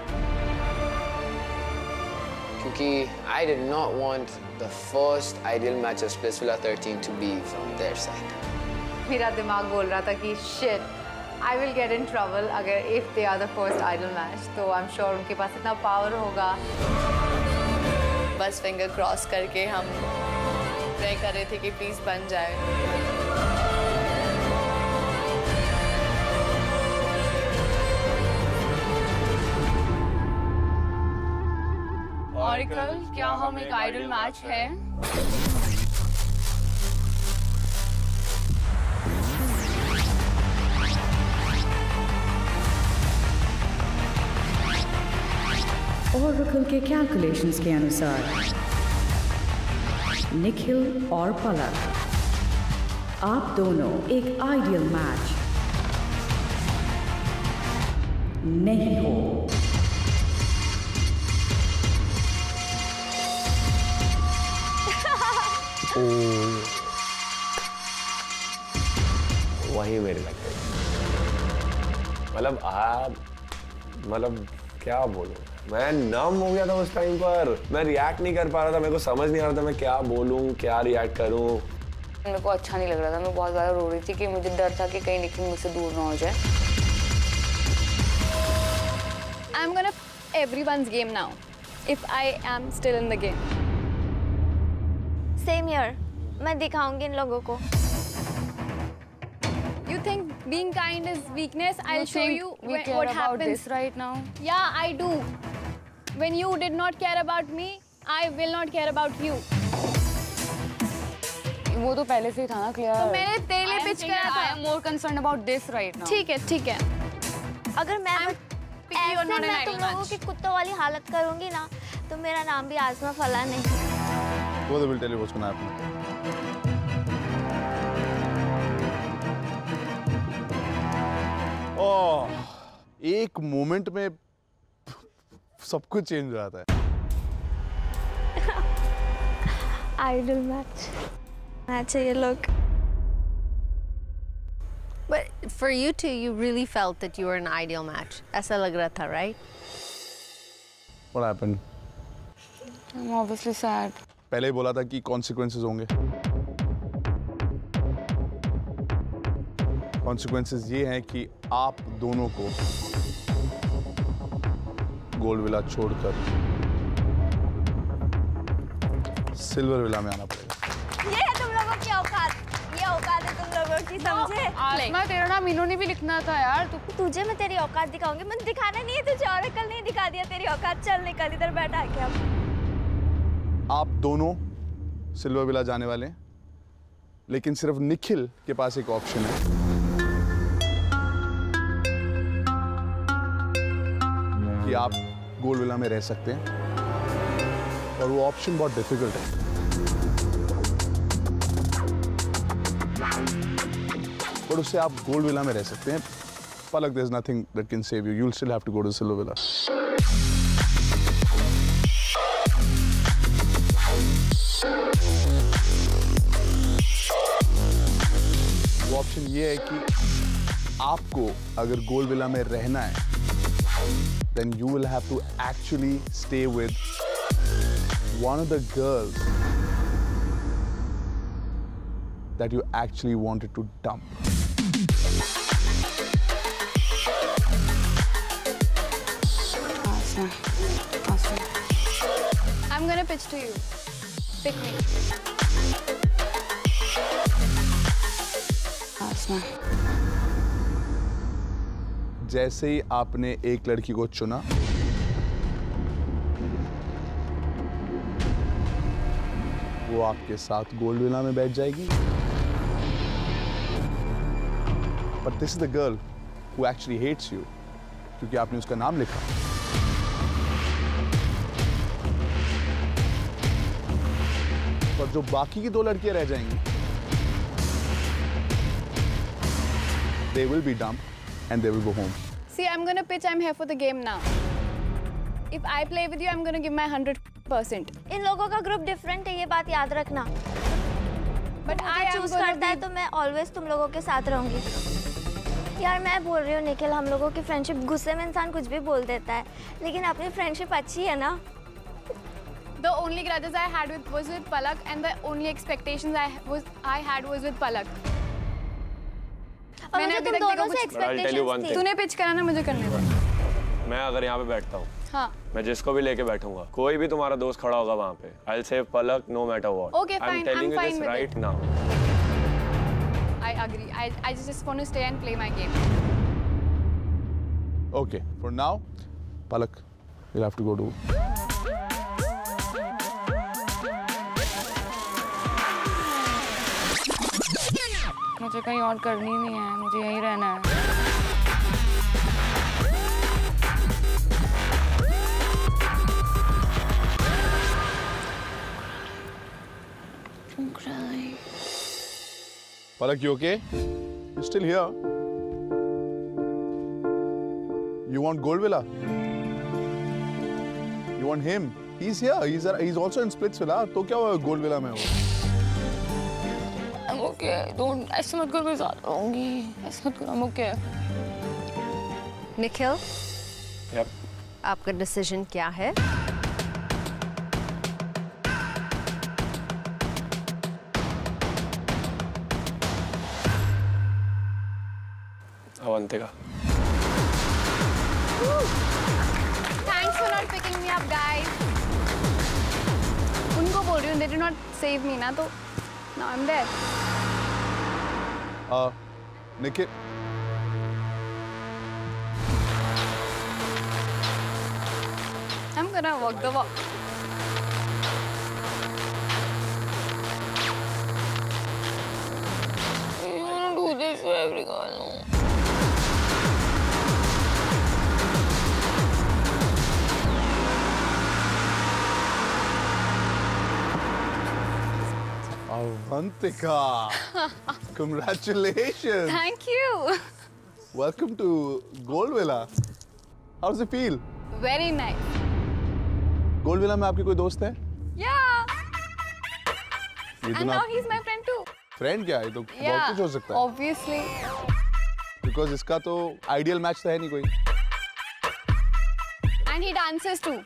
Because I did not want the first ideal match of Splitsvilla 13 to be from their side. मेरा दिमाग बोल रहा था कि shit I will get in trouble अगर if they are the first idol match तो आई एम श्योर उनके पास इतना पावर होगा बस फिंगर क्रॉस करके हम प्रे कर रहे थे कि प्लीज बन जाए ऑरिकल क्या हम एक आइडल मैच है? और ओरेकल के कैलकुलेशंस के अनुसार, निखिल और पलक, आप दोनों एक आइडियल मैच नहीं हो। वही मेरे लग गई मतलब आप मतलब क्या बोलूँ? मैं नम हो गया था उस टाइम पर। मैं रिएक्ट नहीं कर पा रहा था मेरे को समझ नहीं आ रहा था मैं क्या बोलूँ क्या रिएक्ट करूँ। मेरे को अच्छा नहीं लग रहा था मैं बहुत ज़्यादा रो रही थी कि मुझे डर था कि कहीं निखिल मुझसे दूर ना हो जाए। I'm gonna everyone's game now. If I am still in the game. Same year मैं दिखाऊँगी इन लोगों को You think being kind is weakness? I'll show you we care what about happens this right now? Yeah, I do. When you did not care about me, I will not care about you. वो तो पहले से ही था ना क्लियर तो मैंने तेरे लिए pitch करा था। I am more concern about this right now ठीक है ठीक है अगर मैं ऐसे मैं तुम लोगों की कुत्तों वाली हालत करूँगी ना तो मेरा नाम भी आजमा फला नहीं Both will tell you what's going to happen. ओह एक मोमेंट में सब कुछ चेंज हो जाता है आइडल मैच मैच है ये लोग But for you two, you really felt that you were an ideal match. ऐसा लग रहा था, right? What happened? I'm obviously sad. पहले ही बोला था कि कॉन्सिक्वेंसेस होंगे। कॉन्सिक्वेंसेस ये हैं कि आप दोनों को गोल्ड विला छोड़कर सिल्वर विला में आना पड़ेगा। ये है तुम लोगों की औकात। ये औकात है तुम लोगों की समझे? आसमा तेरा नाम इन्होंने भी लिखना था यार तू तुझे मैं तेरी औकात दिखाऊँगी मुझे दिखाना नहीं है तुझे और कल नहीं दिखा दिया तेरी औकात। चल निकल इधर बैठा के अब आप दोनों सिल्वर विला जाने वाले हैं, लेकिन सिर्फ़ निखिल के पास एक ऑप्शन है। कि आप गोल्ड विला में रह सकते हैं, और वो ऑप्शन बहुत डिफ़िकल्ट है। पर उससे आप गोल्ड विला में रह सकते हैं। Palak there is nothing that can save you you will still have to go to silver villa question ये है कि आपको अगर गोलविला में रहना है then you will have to actually stay with one of the girls that you actually wanted to dump Awesome. I'm gonna pitch to you. Pick me. Asma जैसे ही आपने एक लड़की को चुना, वो आपके साथ गोल्ड विला में बैठ जाएगी। But this is the girl who actually hates you क्योंकि आपने उसका नाम लिखा। पर जो बाकी की दो लड़कियाँ रह जाएँगी they will be dumped and they will go home. See, I'm gonna pitch. I'm here for the game now. If I play with you, I'm gonna give my hundred percent. इन लोगों का ग्रुप डिफरेंट है ये बात याद रखना बट आई चूज़ करता है तो मैं ऑलवेज तुम लोगों के साथ रहूँगी यार मैं बोल रही हूँ निखिल हम लोगों की फ्रेंडशिप गुस्से में इंसान कुछ भी बोल देता है लेकिन अपनी फ्रेंडशिप अच्छी है ना The only grudges I had with was with Palak, and the only expectations I was I had was with Palak. और मुझे तुम दोनों से thing. थी तूने पिच करा मुझे करने दे मैं अगर यहाँ पे बैठता हूँ हाँ मैं जिसको भी लेके बैठूँगा कोई भी तुम्हारा दोस्त खड़ा होगा वहाँ पे I save Palak no matter what I am telling you this right now I agree. I, I just want to stay and play my game. Okay, for now, Palak, you'll have to go to. मुझे कहीं और करनी नहीं है मुझे यहीं रहना है Don't cry. Palak, you okay? You're still here. You want Gold Villa? You want him? He's here. He's he's also in Splitsvilla. तो क्या हुआ Villa में वो? ओके ऐसे मत करो ज़्यादा रहूँगी ऐसे मत करो ओके निखिल yep. आपका डिसीज़न क्या है? Avantika. Thanks for not picking me up guys उनको बोल रही हूँ they do not save me ना तो now I am Uh, Nikhil. I'm gonna walk the walk. You wanna do this for every girl? Avantika. Congratulations. Thank you. Welcome to Gold Villa. How does it feel? Very nice. Gold Villa में आपके कोई दोस्त है? Yeah. तो And now he's my friend too. Friend क्या है? ये तो बहुत Yeah. कुछ हो सकता है. Obviously. Because इसका तो आइडियल मैच तो है नहीं कोई. And he dances too.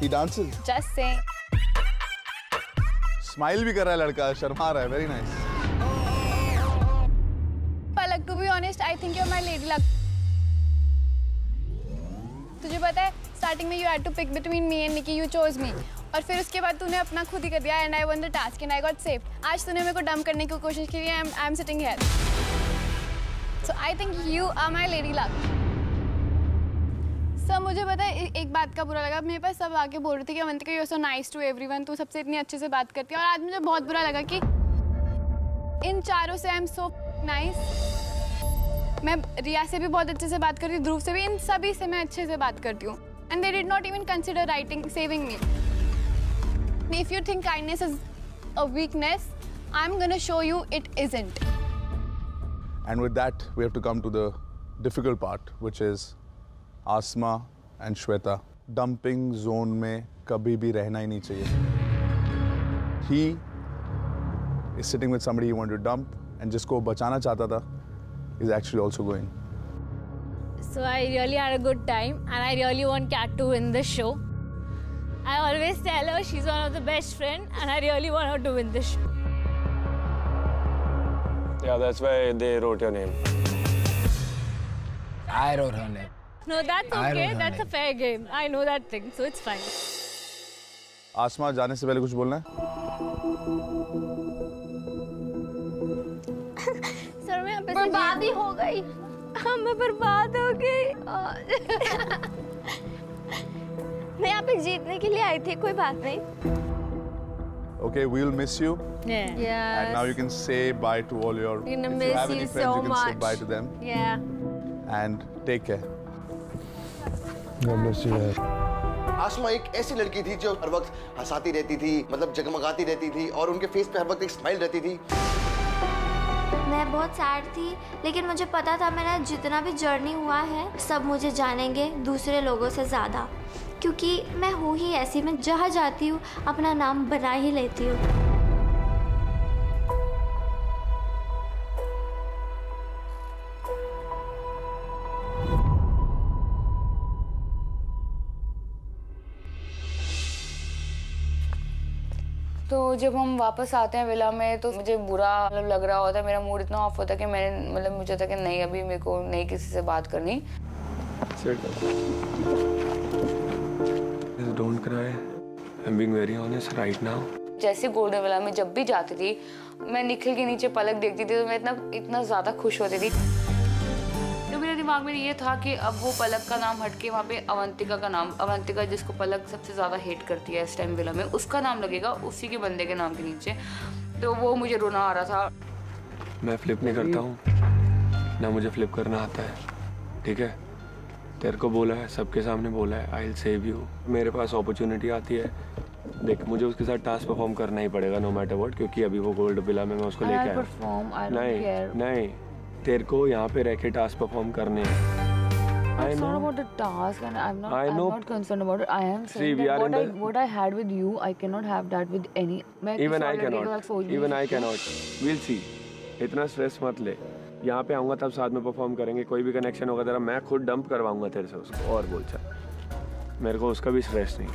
He dances. Just saying. Smile भी कर रहा है लड़का शर्मा रहा है very nice Palak, think you're my lady. Luck. तुझे पता है स्टार्टिंग में you had to pick between me and Nikki you chose me और फिर उसके बाद तूने अपना खुद ही कर दिया and I won the task and I got save आज तूने मेरे को डम करने की कोशिश की है I am sitting here so I think you are my lady luck सब मुझे पता है, एक बात का बुरा लगा, मेरे पास सब आके बोल रहे थे कि Avantika you so nice to everyone तू सबसे इतनी अच्छे से बात करती है और आज मुझे बहुत बुरा लगा कि इन चारों से आई एम सो नाइस मैं रिया से भी बहुत अच्छे से बात करती हूँ ध्रुव से भी इन सभी से मैं अच्छे से बात करती हूँ and they did not even consider writing saving me if you think kindness is a weakness I am gonna show you it isn't And with that, we have to come to the difficult part, which is Asma and Shweta. Dumping zone में कभी भी रहना ही नहीं चाहिए. He is sitting with somebody he wanted to dump, and जिसको वो बचाना चाहता था, is actually also going. So I really had a good time and I really want Kat to win this show. I always tell her she's one of the best friend and I really want her to win this show. Yeah, that's why they wrote your name. I wrote her name. No, that's I okay. don't That's a fair game. I know that thing, so it's fine. आसमा जाने से पहले कुछ बोलना है? बर्बादी हो गई हाँ मैं बर्बाद हो गई मैं यहाँ पे जीतने के लिए आई थी कोई बात नहीं Okay, we'll miss you. Yeah. Yes. And now you can say bye to all your. We're gonna if miss you have any you friends, so you can say bye to them. Yeah. And take care. God bless you. आसमा एक ऐसी लड़की थी जो हर वक्त हंसाती रहती थी मतलब जगमगाती रहती थी और उनके फेस पे हर वक्त एक स्माइल रहती थी मैं बहुत सैड थी, लेकिन मुझे पता था मेरा जितना भी जर्नी हुआ है, सब मुझे जानेंगे, दूसरे लोगों से ज़्यादा। क्योंकि मैं हूँ ही ऐसी, मैं जहाँ जाती हूँ, अपना नाम बना ही लेती हूँ। तो जब हम वापस आते हैं विला में तो मुझे बुरा मतलब लग रहा होता है। मेरा मूड इतना ऑफ़ होता है कि मैंने मतलब मुझे था कि नहीं अभी मेरे को नहीं किसी से बात करनी. जैसे गोल्डन विला में जब भी जाती थी मैं निखिल के नीचे पलक देखती थी तो मैं इतना इतना ज़्यादा खुश होती थी। दिमाग में ये था कि अब वो पलक का नाम हटके वहाँ पे अवंतिका का नाम अवंतिका जिसको पलक सबसे ज़्यादा हेट करती है इस टाइम विला में उसका नाम लगेगा उसी के बंदे के नाम के नीचे। तो वो मुझे रोना आ रहा था। मैं फ्लिप नहीं करता हूँ। ना मुझे फ्लिप करना आता है। ठीक है? तेरे को बोला है सबके सामने बोला है आई सेव यू मेरे पास अपॉर्चुनिटी आती है। देख मुझे उसके साथ टास्क परफॉर्म करना ही पड़ेगा नो मैटर व्हाट क्योंकि अभी वो गोल्ड विला में मैं उसको लेके आया। नहीं नहीं तेरे को यहाँ पे रह के टास्क परफॉर्म करने हैं I not know. about the task, and I'm not. I I'm know. not concerned about it. I am saying we that what I the- what I had with you, I cannot have that with any. मैं सोच नहीं इवन आई सकती। कैनॉट विल सी इतना स्ट्रेस मत ले यहाँ पे आऊँगा तब साथ में परफॉर्म करेंगे कोई भी कनेक्शन होगा तेरा मैं खुद डंप करवाऊँगा तेरे से उसको और बोल चल मेरे को उसका भी स्ट्रेस नहीं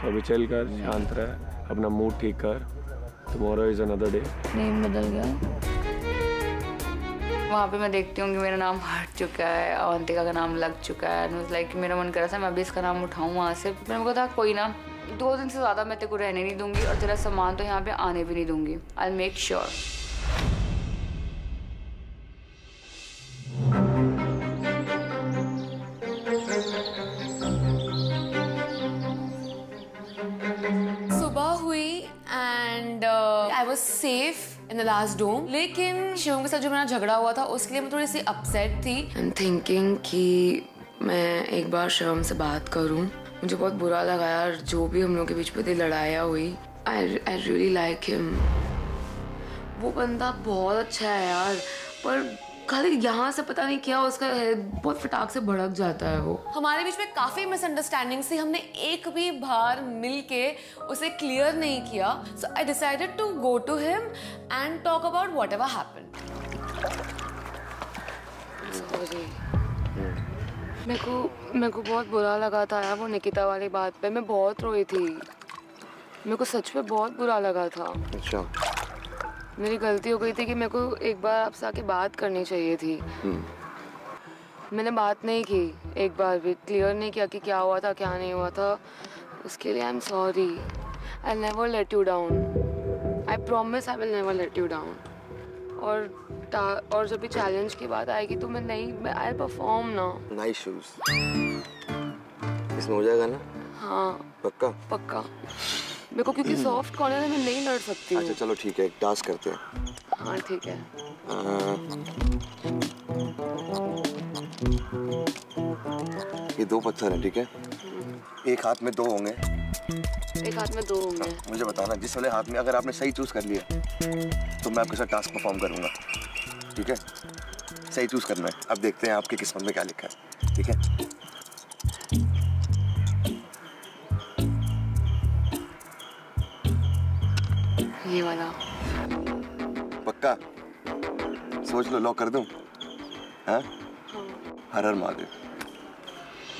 सो अभी चल कर शांत रह अपना मूड ठीक कर tomorrow is another day name बदल गया वहाँ पे मैं देखती हूँ कि मेरा नाम हट चुका है, अवंतिका का नाम लग चुका है लाइक मेरा मन कर रहा था, मैं अभी इसका नाम उठाऊँ वहाँ से। मैंने को था, कोई ना, दो दिन से ज़्यादा मैं तेरे को रहने नहीं दूँगी और तेरा सामान तो यहाँ पे आने भी नहीं दूँगी। आई मेक श्योर सुबह हुई and I was safe in the last dome लेकिन शिवम के साथ जो मेरा झगड़ा हुआ था उसके लिए मैं थोड़ी सी अपसेट थी। आई एम थिंकिंग कि मैं एक बार शिवम से बात करूँ। मुझे बहुत बुरा लगा यार जो भी हम लोग के बीच में थी लड़ाइयाँ हुई। I I really like him वो बंदा बहुत अच्छा है यार पर खाली यहाँ से पता नहीं क्या उसका है बहुत फटाक से भड़क जाता है वो। हमारे बीच में काफ़ी मिसअंडरस्टैंडिंग थी हमने एक भी बार मिल के उसे क्लियर नहीं किया। So I decided to go to him and talk about whatever happen मेरे को मेरे को बहुत बुरा लगा था यार वो निकिता वाली बात पे। मैं बहुत रोई थी। मेरे को सच में बहुत बुरा लगा था। अच्छा। मेरी गलती हो गई थी कि मेरे को एक बार आपसे आके बात करनी चाहिए थी। मैंने बात नहीं की एक बार भी क्लियर नहीं किया कि क्या हुआ था क्या नहीं हुआ था। उसके लिए I am sorry I never let you down I promise I will never let you down और और जब भी चैलेंज की बात आएगी तो मैं नहीं मैं आई परफॉर्म ना। नाइस शूज़ इसमें हो जाएगा ना? हाँ। पक्का? पक्का। मेरे को क्योंकि सॉफ्ट कॉर्नर है मैं नहीं लड़ सकती अच्छा चलो ठीक है एक टास्क करते हैं। हाँ ठीक है। ये दो पत्थर हैं ठीक है? एक हाथ में दो होंगे। एक हाथ में दो होंगे। मुझे बताना जिस वाले हाथ में अगर आपने सही चूज़ कर लिया तो मैं आपके साथ टास्क परफॉर्म करूँगा। ठीक है? सही चूज़ करना है। अब देखते हैं आपकी किस्मत में क्या लिखा है। ठीक है? ये वाला पक्का? सोच लो लॉक कर दूँ? हाँ? हर हर महादेव।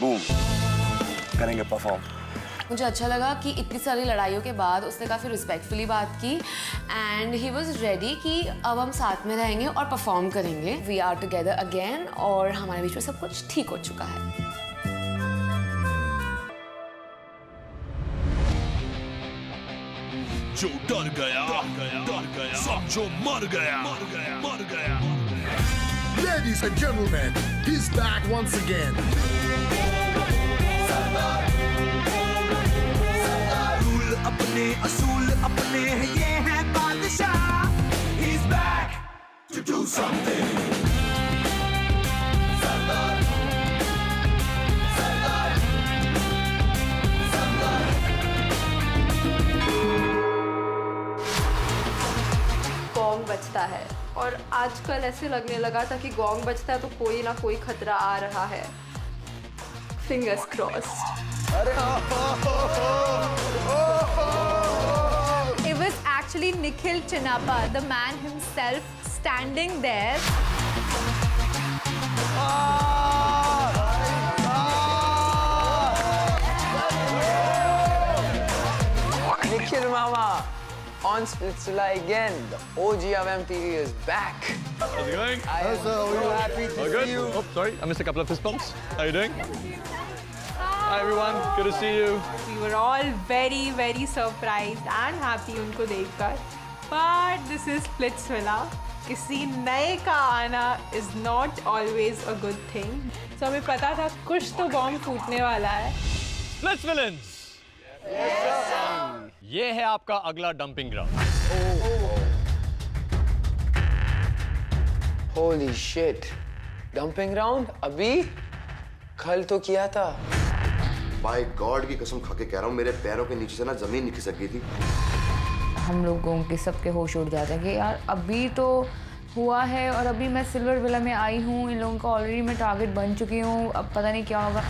बूम करेंगे परफॉर्म मुझे अच्छा लगा कि इतनी सारी लड़ाइयों के बाद उसने काफ़ी रिस्पेक्टफुली बात की एंड ही वॉज़ रेडी कि अब हम साथ में रहेंगे और परफॉर्म करेंगे। वी आर टुगेदर अगेन और हमारे बीच में सब कुछ ठीक हो चुका है। जो डर गया डर गया समझो मर गया मर गया मर गया Ladies and gentlemen, he's back once again. Rule अपने असूल अपने हैं, ये है बादशाह He's back to do something बचता है। और आजकल ऐसे लगने लगा था कि गोंग बचता है तो कोई ना कोई खतरा आ रहा है। Fingers cross it was actually Nikhil Chinapa the man himself standing there on Splitzula again. The OG of MTV is back. How's it going? I am so happy to Oh, good. see you. Oh, sorry, I missed a couple of fist bumps. How you doing? Hi everyone, good to see you. We were all very, very surprised and happy उनको देखकर. But this is Splitsvilla. किसी नए का आना is not always a good thing. So हमें पता था कुछ तो बॉम्ब फूटने वाला है. Splits villains. ये है आपका अगला dumping ground Holy shit. Dumping ground? अभी? कल तो किया था. बाय गॉड की कसम खा के कह रहा हूँ मेरे पैरों के नीचे से ना ज़मीन नहीं खिसक गई थी हम लोगों के सबके होश उड़ जाते हैं कि यार अभी तो हुआ है और अभी मैं सिल्वर विला में आई हूँ इन लोगों का ऑलरेडी मैं टारगेट बन चुकी हूँ अब पता नहीं क्या होगा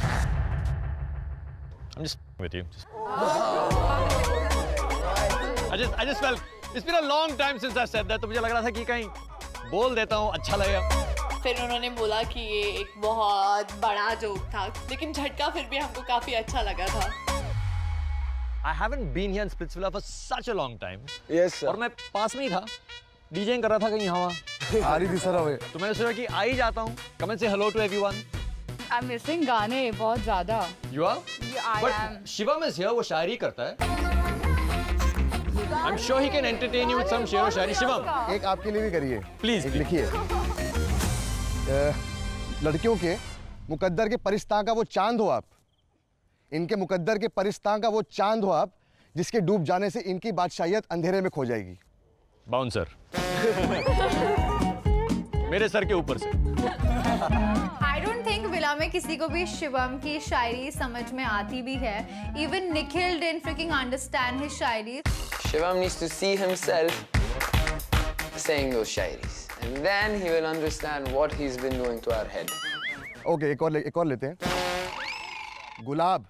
I'm just with you. Just... I just I just felt it's been a long time since I said that तो मुझे लग रहा था कि कहीं बोल देता हूँ अच्छा लगेगा। फिर उन्होंने बोला कि ये एक बहुत बड़ा जोक था लेकिन झटका फिर भी हमको काफ़ी अच्छा लगा था। I haven't been here in Splitsvilla for such a long time. Yes, sir. और मैं पास में ही था डीजेइंग कर रहा था कहीं यहाँ आ रही थी सर हमें तो मैंने सोचा कि आ ही जाता हूँ कमेंट से hello to everyone I am missing गाने बहुत ज़्यादा। You are but Shivam is here वो शायरी करता है। Am sure he can entertain you with some sher shayari Shivam एक आपके लिए भी करिए। प्लीज़ लिखिए। लड़कियों के मुकद्दर के परिस्तां का वो चाँद हो आप। इनके मुकद्दर के परिस्तां का वो चाँद हो आप जिसके डूब जाने से इनकी बादशाहियत अंधेरे में खो जाएगी। बाउंसर मेरे सर के ऊपर से। थिंक विला में किसी को भी शिवम की शायरी समझ में आती भी है even Nikhil freaking understand his shayari Shivam needs to see himself saying those shairis. And then he will understand what he's been doing to our head. Okay एक और एक और लेते हैं गुलाब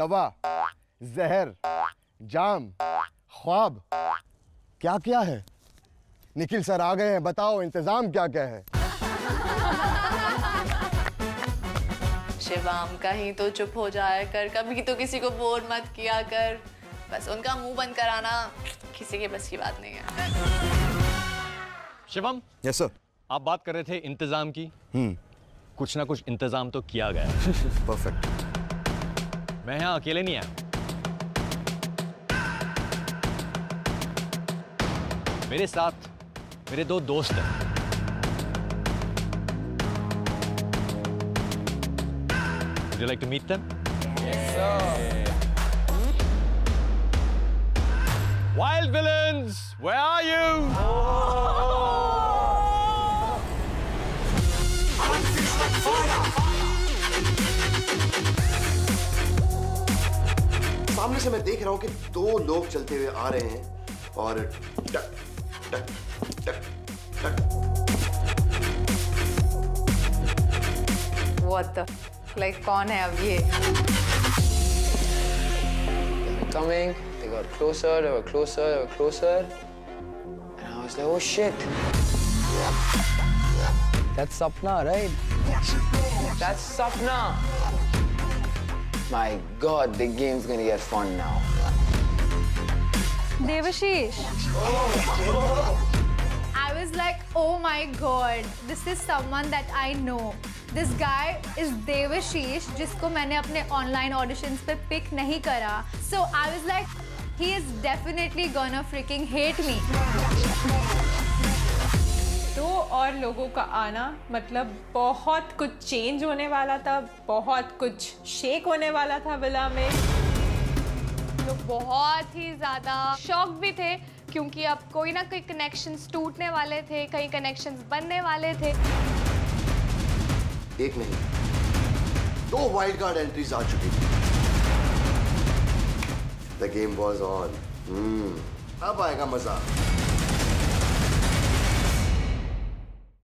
दवा जहर जाम ख्वाब क्या क्या है निखिल सर आ गए हैं बताओ इंतज़ाम क्या क्या है शिवम कहीं तो चुप हो जाया कर कभी तो किसी को बोर मत किया कर। बस उनका मुँह बंद कराना किसी के बस की बात नहीं है। शिवम? यस सर आप बात कर रहे थे इंतज़ाम की। हम्म। कुछ ना कुछ इंतज़ाम तो किया गया परफेक्ट मैं यहाँ अकेले नहीं आया। मेरे साथ मेरे दो दोस्त हैं। Would you like to meet them? Yes, sir. Wild villains, where are you? सामने से मैं देख रहा हूँ कि दो लोग चलते हुए आ रहे हैं और टक टक टक टक व्हाट द लाइक कौन है अब ये Coming, they got closer, they were closer, they were closer. And I was like, oh shit. That's Sapna, right? That's Sapna. My god, the game's gonna get fun now. Devashish. I was like, oh my god, this is someone that I know. This guy is Devashish, जिसको मैंने अपने ऑनलाइन auditions पे पिक नहीं करा. So I was like, he is definitely gonna freaking hate me. दो और लोगों का आना मतलब बहुत कुछ चेंज होने वाला था बहुत कुछ शेक होने वाला था विला में लोग बहुत ही ज़्यादा शौक भी थे क्योंकि अब कोई ना कोई कनेक्शंस टूटने वाले थे कई कनेक्शंस बनने वाले थे एक नहीं दो वाइल्ड कार्ड एंट्रीज आ चुकी थी। द गेम वॉज़ ऑन अब आएगा मज़ा।